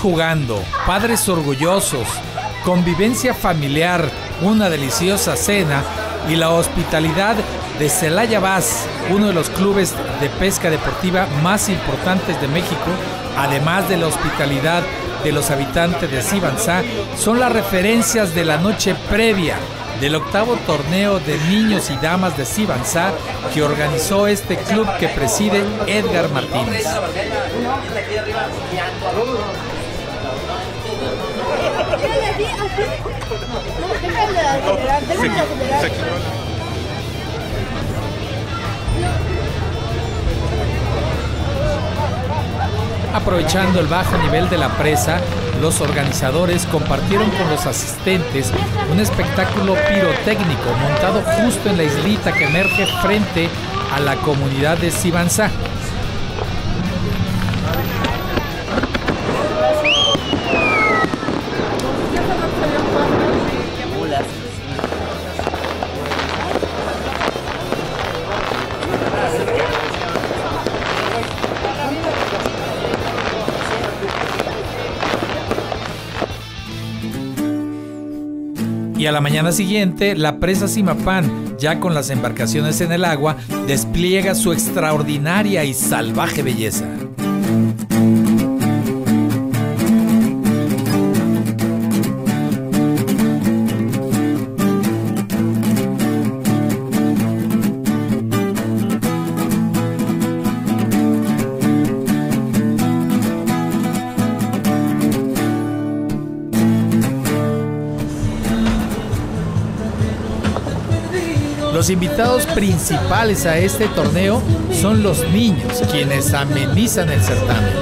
Jugando, padres orgullosos, convivencia familiar, una deliciosa cena y la hospitalidad de Celaya Bass, uno de los clubes de pesca deportiva más importantes de México, además de la hospitalidad de los habitantes de Sibanzá, son las referencias de la noche previa del octavo torneo de niños y damas de Sibanzá que organizó este club que preside Edgar Martínez. Aprovechando el bajo nivel de la presa, los organizadores compartieron con los asistentes un espectáculo pirotécnico montado justo en la islita que emerge frente a la comunidad de Sibanzá. Y a la mañana siguiente la presa Simapán, ya con las embarcaciones en el agua, despliega su extraordinaria y salvaje belleza. Los invitados principales a este torneo son los niños, quienes amenizan el certamen.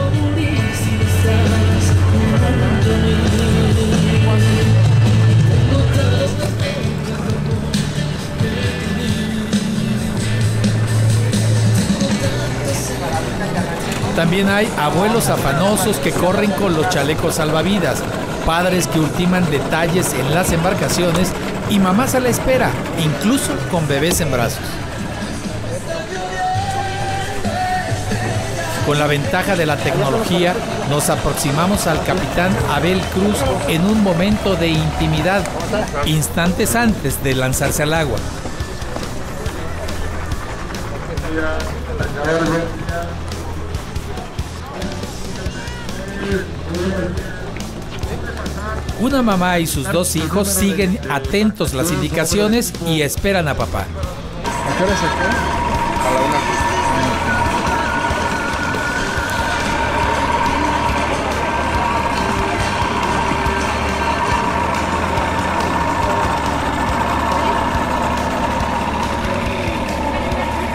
También hay abuelos afanosos que corren con los chalecos salvavidas, padres que ultiman detalles en las embarcaciones y mamás a la espera, incluso con bebés en brazos. Con la ventaja de la tecnología, nos aproximamos al capitán Abel Cruz en un momento de intimidad, instantes antes de lanzarse al agua. Una mamá y sus dos hijos siguen atentos las indicaciones y esperan a papá.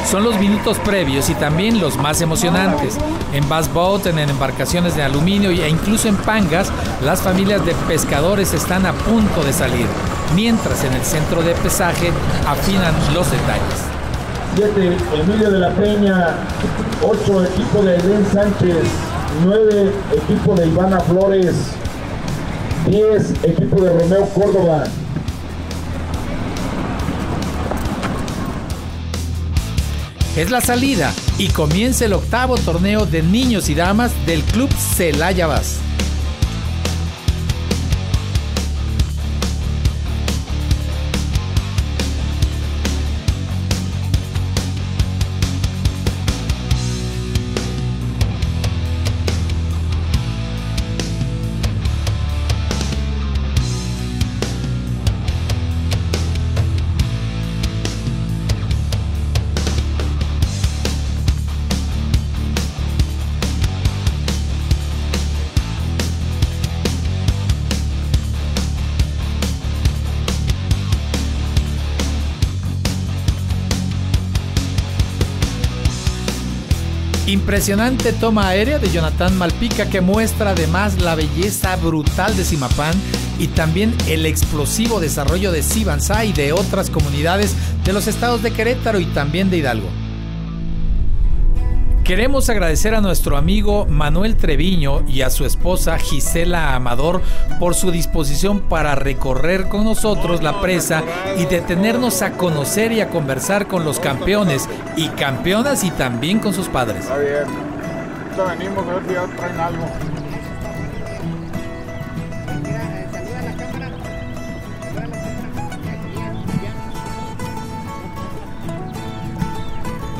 Son los minutos previos y también los más emocionantes. En bass boat, en embarcaciones de aluminio e incluso en pangas, las familias de pescadores están a punto de salir, mientras en el centro de pesaje afinan los detalles. 7 Emilio de la Peña, 8 equipo de Edén Sánchez, 9 equipo de Ivana Flores, 10 equipo de Romeo Córdoba, es la salida y comienza el octavo torneo de niños y damas del Club Celaya. Impresionante toma aérea de Jonathan Malpica que muestra además la belleza brutal de Simapán y también el explosivo desarrollo de Sibanzá y de otras comunidades de los estados de Querétaro y también de Hidalgo. Queremos agradecer a nuestro amigo Manuel Treviño y a su esposa Gisela Amador por su disposición para recorrer con nosotros la presa y detenernos a conocer y a conversar con los campeones y campeonas y también con sus padres. Está bien. Está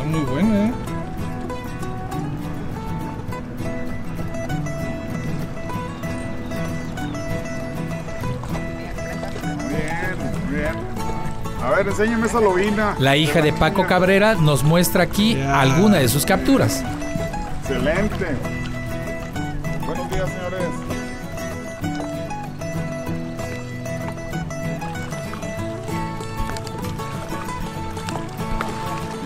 muy bueno, ¿eh? Enséñame esa lobina. La hija de Paco Cabrera nos muestra aquí Ya. alguna de sus capturas. Excelente. Buenos días, señores.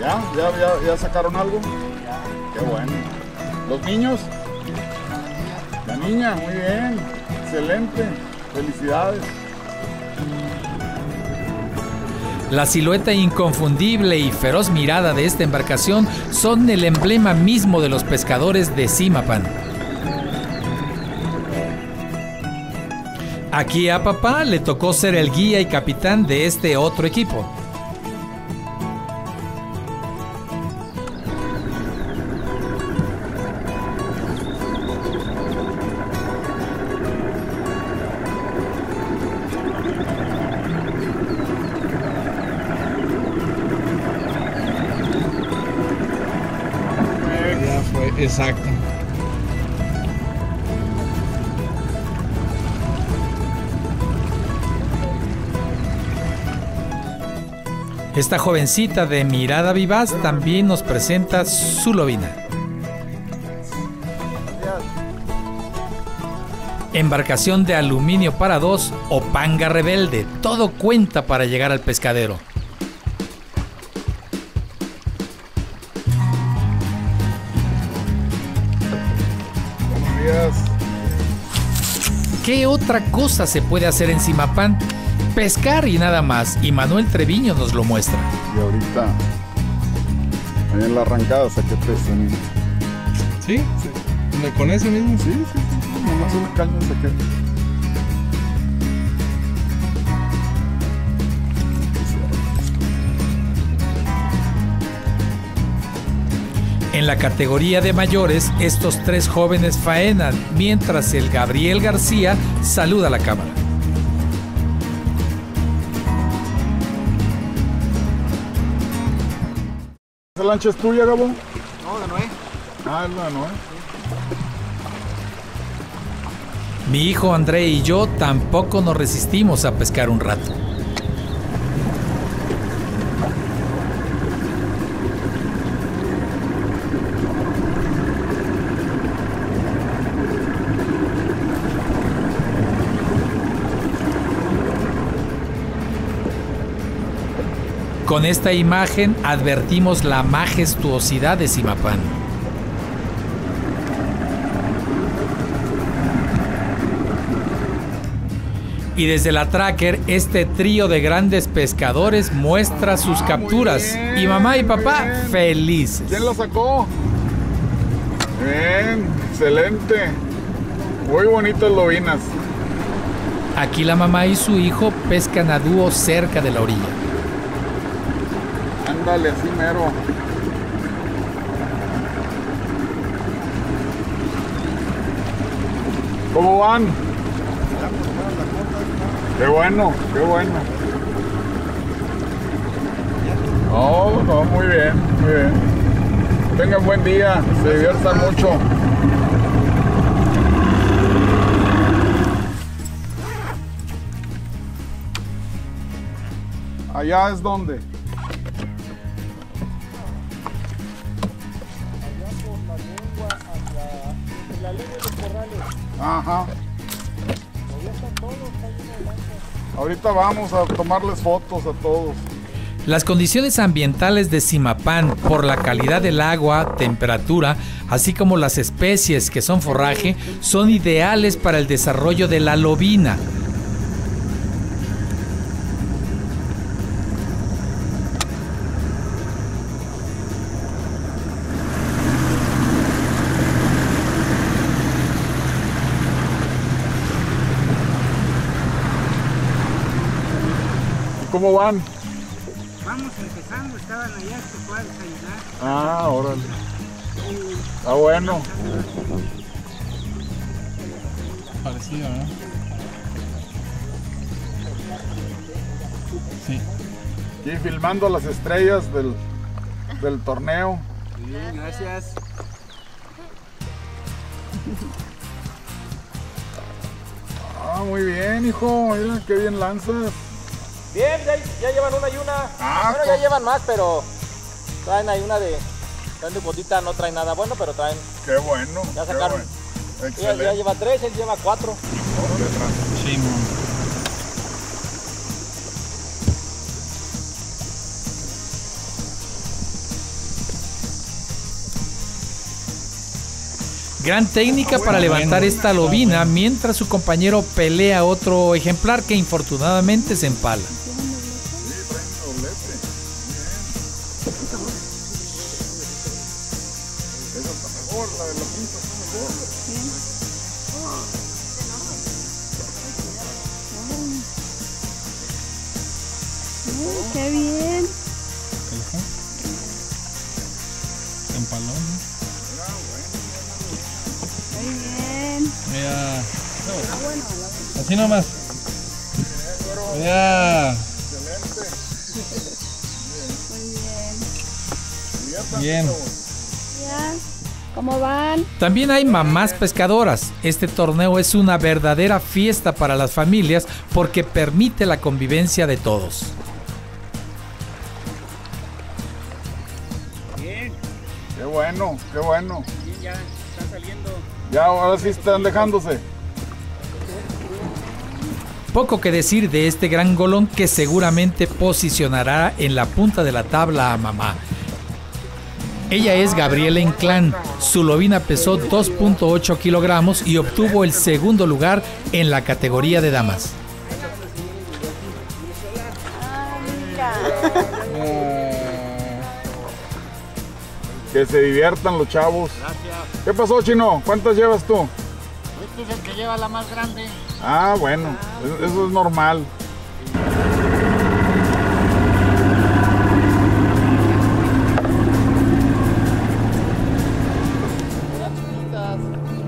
¿Ya? ¿Ya, ya, ya sacaron algo? Qué bueno. ¿Los niños? La niña, muy bien. Excelente. Felicidades. La silueta inconfundible y feroz mirada de esta embarcación son el emblema mismo de los pescadores de Simapan. Aquí a papá le tocó ser el guía y capitán de este otro equipo. Exacto. Esta jovencita de mirada vivaz también nos presenta su lobina. Embarcación de aluminio para dos o panga rebelde. Todo cuenta para llegar al pescadero. ¿Qué otra cosa se puede hacer en Simapán? Pescar y nada más. Y Manuel Treviño nos lo muestra. Y ahorita, ahí en la arrancada saqué tres también. ¿Sí? ¿Me- ¿Con ese mismo? Sí, sí, sí, sí, nomás una caña saqué. En la categoría de mayores, estos tres jóvenes faenan, mientras el Gabriel García saluda a la cámara. ¿Esa lancha es tuya, Gabo? No, de Noé. Ah, es la de Noé. Mi hijo André y yo tampoco nos resistimos a pescar un rato. Con esta imagen advertimos la majestuosidad de Simapán. Y desde la tracker, este trío de grandes pescadores muestra sus Ah, muy capturas. bien, y mamá y papá bien. felices. ¿Quién la sacó? Bien, excelente. Muy bonitas lobinas. Aquí la mamá y su hijo pescan a dúo cerca de la orilla. Ándale, así mero. ¿Cómo van? Qué bueno, qué bueno. Oh, no, muy bien, muy bien. Tengan buen día, se diviertan mucho. Allá es donde. Ahorita vamos a tomarles fotos a todos. Las condiciones ambientales de Simapán, por la calidad del agua, temperatura, así como las especies que son forraje, son ideales para el desarrollo de la lobina. Cómo van? Vamos empezando, estaban allá, se fue a desayunar. Ah, órale. Está bueno. Parecido, ¿no? Sí. Y filmando las estrellas del, del torneo. Sí, gracias. Ah, muy bien, hijo. Mira, qué bien lanzas. Bien, ya, ya llevan una y una. Ah, bueno, ya con- llevan más, pero traen ahí una de. Traen de botita, no traen nada bueno, pero traen. Qué bueno. Ya qué sacaron. bueno. Ella Excelente. ya lleva tres, él lleva cuatro. Sí. Gran técnica para levantar esta lobina mientras su compañero pelea otro ejemplar que infortunadamente se empala. Mejor, la de la punta está mejor. Uy, qué bien. ¿Qué le fue? Se empaló, ¿no? Muy bien. Mira. Así nomás. Mira. Muy bien. Bien. ¿Cómo van? También hay mamás pescadoras. Este torneo es una verdadera fiesta para las familias porque permite la convivencia de todos. Bien, Qué bueno, qué bueno. bien, ya están saliendo. Ya, ahora sí están dejándose. Poco que decir de este gran golón que seguramente posicionará en la punta de la tabla a mamá. Ella es Gabriela Inclán. Su lobina pesó 2.8 kilogramos y obtuvo el segundo lugar en la categoría de damas. Que se diviertan los chavos. Gracias. ¿Qué pasó, Chino? ¿Cuántas llevas tú? Este es el que lleva la más grande. Ah, bueno, eso es normal.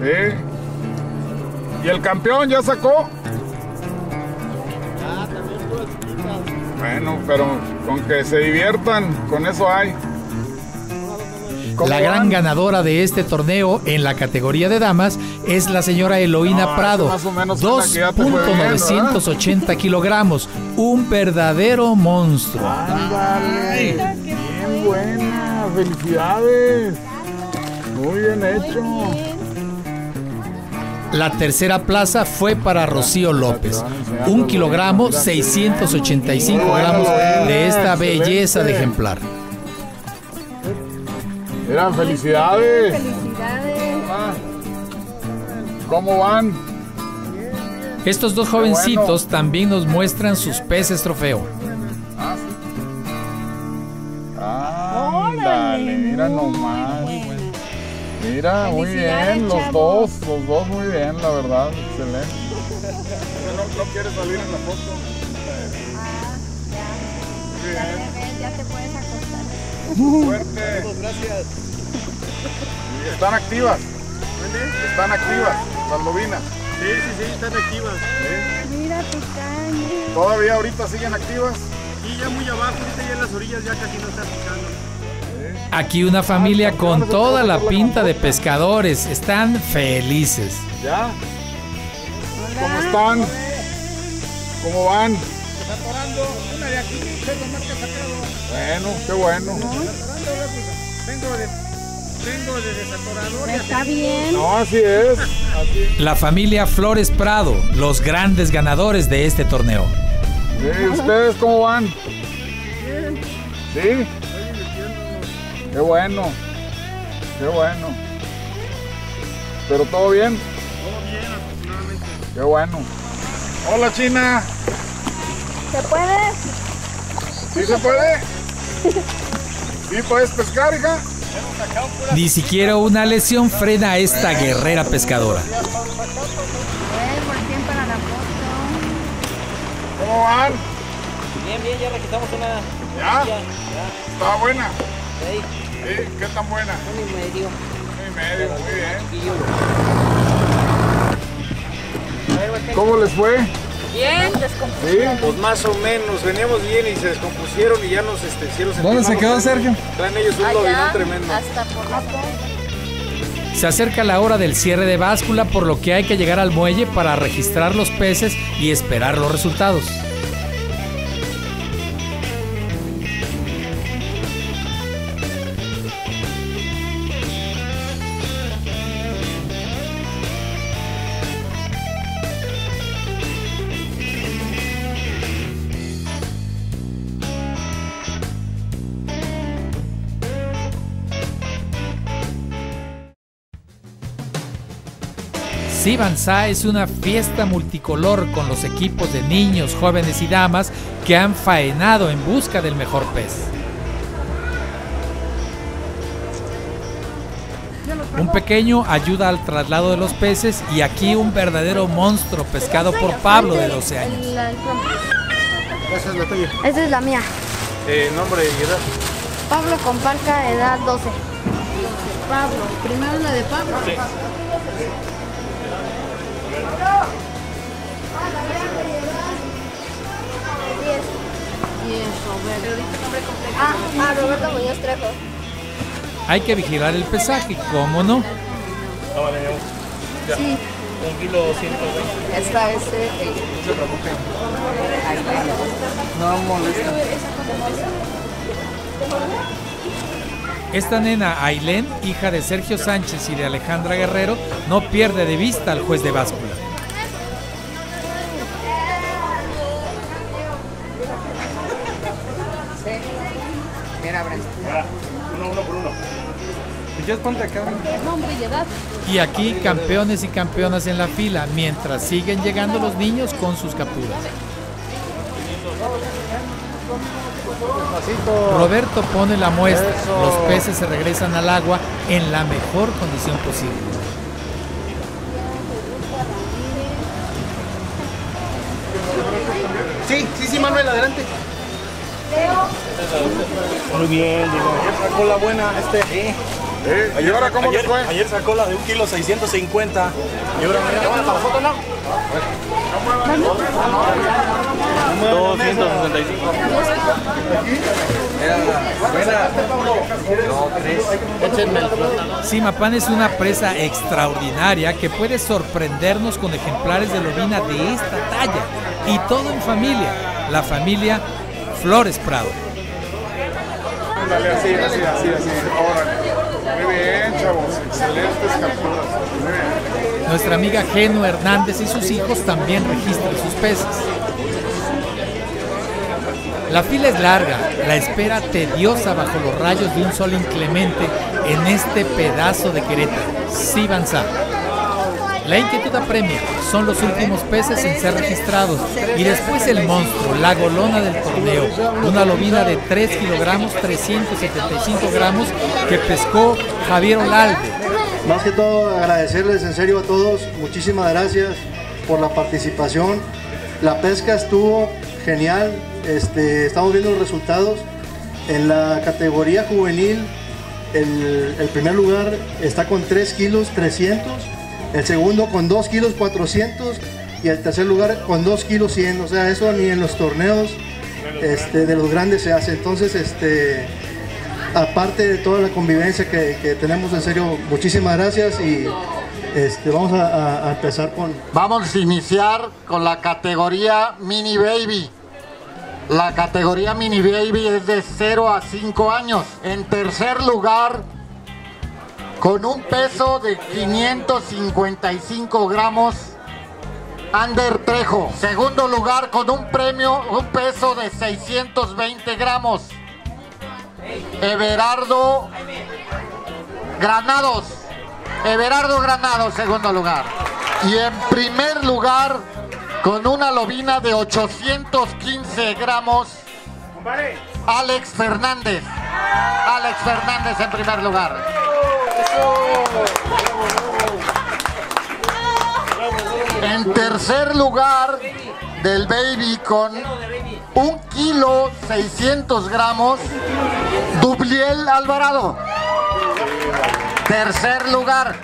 ¿Eh? ¿Y el campeón ya sacó? Ah, también puras. Bueno, pero con que se diviertan, con eso hay. ¿Cómo La gran van? ganadora de este torneo en la categoría de damas es la señora Eloína No, Prado. más o menos suena que ya te fue bien, ¿verdad? 2.980 kilogramos. Un verdadero monstruo. Ándale. Bien buena, felicidades. Muy bien hecho. La tercera plaza fue para Rocío López. Un kilogramo, 685 gramos de esta belleza de ejemplar. Eran felicidades. Felicidades. ¿Cómo van? Estos dos jovencitos también nos muestran sus peces trofeo. Ándale, mira nomás. Mira, muy bien, los chavos. dos, los dos muy bien, la verdad, excelente. ¿No, no quieres salir en la foto? Muy Ya ves, ya te puedes acostar. suerte. Gracias. ¿Están activas? ¿Están activas las lobinas? Sí, sí, sí, están activas. Mira tu caña. ¿Todavía ahorita siguen activas? Y ya muy abajo, ahorita ya en las orillas ya casi no están picando. Aquí una familia con toda la pinta de pescadores. Están felices. ¿Ya? ¿Cómo están? ¿Cómo van? Desatorando, una de aquí, tengo más que sacado. Bueno, qué bueno. Vengo de. Está bien. No, así es. Así es. La familia Flores Prado, los grandes ganadores de este torneo. Sí, ¿Ustedes cómo van? ¿Sí? Qué bueno. Qué bueno. ¿Pero todo bien? Todo bien, afortunadamente. Qué bueno. Hola, China. ¿Se puede? ¿Sí se puede? ¿Sí puedes pescar, hija? Ni siquiera una lesión frena a esta guerrera pescadora. ¿Cómo van? Bien, bien, ya requisamos una. ¿Ya? Ya, ¿Estaba buena? Ahí, Sí, ¿qué tan buena? un y medio. Un y medio, muy bien. ¿Cómo les fue? Bien, descompuso. Pues más o menos, veníamos bien y se descompusieron y ya nos este, hicieron sentir ¿Dónde se quedó Sergio? Traen ellos un Allá, tremendo. hasta por la Se acerca la hora del cierre de báscula, por lo que hay que llegar al muelle para registrar los peces y esperar los resultados. Sibanza es una fiesta multicolor con los equipos de niños, jóvenes y damas que han faenado en busca del mejor pez. Un pequeño ayuda al traslado de los peces y aquí un verdadero monstruo pescado por Pablo de 12 años. Esa es la tuya. Esa es la mía. Eh, nombre y edad. Pablo Comparca, edad 12. Pablo, primero la de Pablo. Roberto. Ah, ah, Roberto Muñoz Trejo. Hay que vigilar el pesaje, ¿cómo no? Sí. Un kilo 120. Esta es eh, No se preocupen. No molesta. Esta nena Ailén, hija de Sergio Sánchez y de Alejandra Guerrero, no pierde de vista al juez de báscula. Y aquí campeones y campeonas en la fila, mientras siguen llegando los niños con sus capturas. Roberto pone la muestra, los peces se regresan al agua en la mejor condición posible. Sí, sí, sí, Manuel, adelante. Muy bien, digo. Ayer sacó la buena, este. ¿Eh? ¿Y ahora cómo les ayer, fue? ayer sacó la de un kilo 650. Y ahora mira. ¿Para la foto no? 265. Era buena. No, tres. Simapán es una presa extraordinaria que puede sorprendernos con ejemplares de lobina de esta talla. Y todo en familia, la familia Flores Prado. Ándale, así, así, así, así. Órale. Muy bien, chavos. Excelentes capturas. Muy bien. Nuestra amiga Geno Hernández y sus hijos también registran sus peces. La fila es larga, la espera tediosa bajo los rayos de un sol inclemente en este pedazo de Querétaro, Sibanzá. La inquietud apremia, son los últimos peces en ser registrados y después el monstruo, la golona del torneo, una lobina de 3 kilogramos 375 gramos que pescó Javier Olalde. Más que todo agradecerles en serio a todos, muchísimas gracias por la participación. La pesca estuvo genial, este, estamos viendo los resultados. En la categoría juvenil, el, el primer lugar está con 3 kilos 300, el segundo con 2 kilos 400 y el tercer lugar con 2 kilos 100. O sea, eso ni en los torneos este, de los grandes se hace. Entonces, este, aparte de toda la convivencia que, tenemos, en serio, muchísimas gracias y este, vamos a empezar con... Vamos a iniciar con la categoría Mini Baby. La categoría Mini Baby es de 0 a 5 años. En tercer lugar, con un peso de 555 gramos, Ander Trejo. Segundo lugar, con un premio, un peso de 620 gramos, Everardo Granados. Everardo Granados, segundo lugar. Y en primer lugar, con una lobina de 815 gramos, Alex Fernández. Alex Fernández en primer lugar. En tercer lugar, del baby con un kilo 600 gramos, Dubliel Alvarado. Tercer lugar.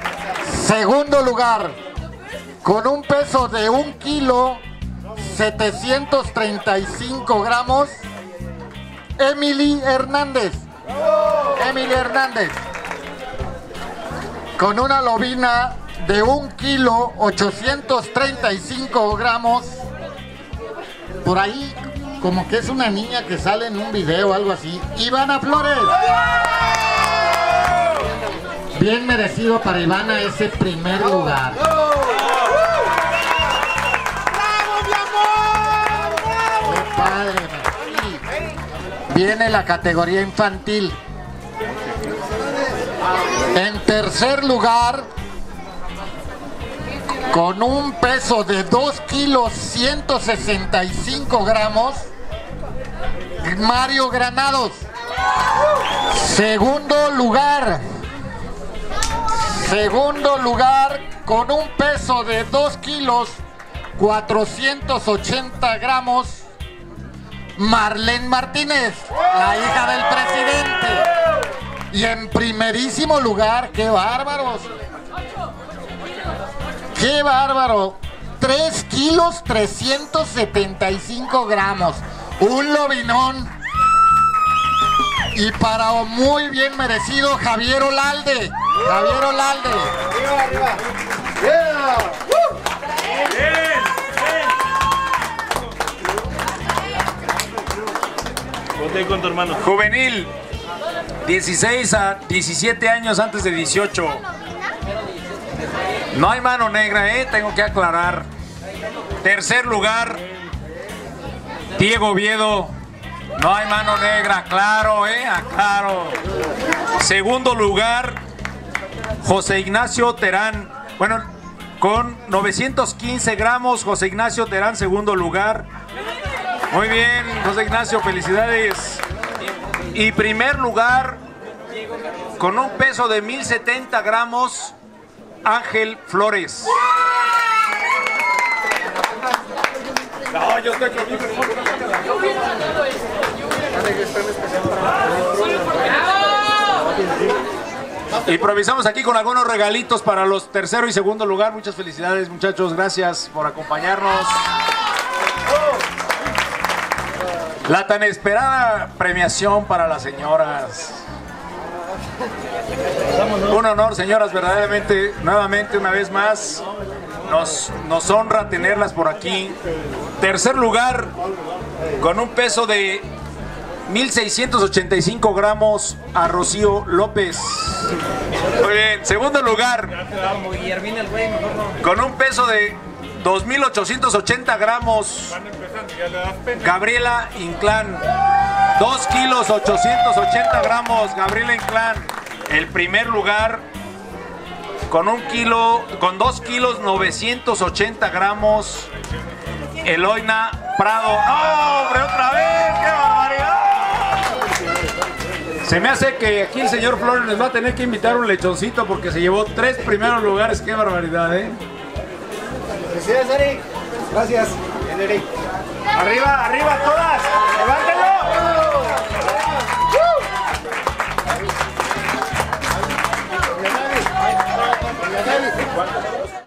Segundo lugar. Con un peso de un kilo 735 gramos, Emily Hernández. Emily Hernández. Con una lobina de 1 kilo 835 gramos. Por ahí, como que es una niña que sale en un video o algo así. Ivana Flores. Bien merecido para Ivana ese primer lugar. Qué padre. Viene la categoría infantil. En tercer lugar, con un peso de 2 kilos 165 gramos, Mario Granados. Segundo lugar. Segundo lugar con un peso de 2 kilos 480 gramos. Marlene Martínez, la hija del presidente. Y en primerísimo lugar, qué bárbaros. ¡Qué bárbaro! 3 kilos 375 gramos. Un lobinón. Y para muy bien merecido, Javier Olalde. Javier Olalde. Ponte con tu hermano. Juvenil, 16 a 17 años antes de 18. No hay mano negra, ¿eh? Tengo que aclarar. Tercer lugar, Diego Oviedo. No hay mano negra, claro, ¿eh? Aclaro. Segundo lugar, José Ignacio Terán. Bueno, con 915 gramos, José Ignacio Terán, segundo lugar. Muy bien, José Ignacio, felicidades. Y primer lugar, con un peso de 1070 gramos, Ángel Flores. No, yo estoy conmigo. Improvisamos aquí con algunos regalitos para los tercero y segundo lugar. Muchas felicidades, muchachos. Gracias por acompañarnos. La tan esperada premiación para las señoras. Un honor, señoras, verdaderamente, nuevamente, una vez más, nos, honra tenerlas por aquí. Tercer lugar, con un peso de 1685 gramos a Rocío López. Muy bien, segundo lugar, con un peso de 2880 gramos, Gabriela Inclán. 2 kilos 880 gramos, Gabriela Inclán. El primer lugar con un kilo, con 2 kilos 980 gramos, Eloina Prado. ¡No, hombre, otra vez! ¡Qué barbaridad! Se me hace que aquí el señor Flores nos va a tener que invitar un lechoncito porque se llevó tres primeros lugares. ¡Qué barbaridad, eh! Felicidades, Eric. Gracias. Bien, Eric. Arriba, arriba todas. Levanta